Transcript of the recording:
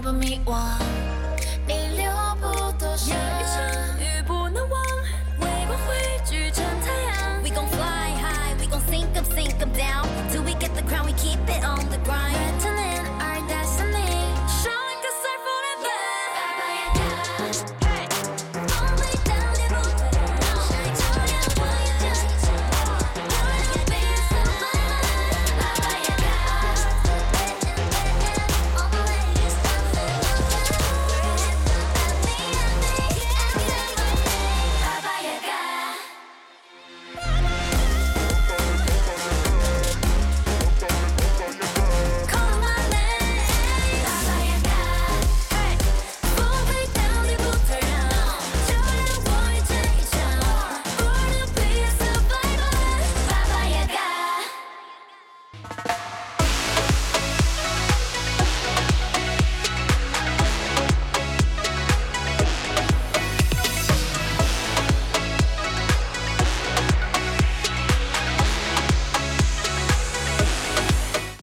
不迷惘，你留不多少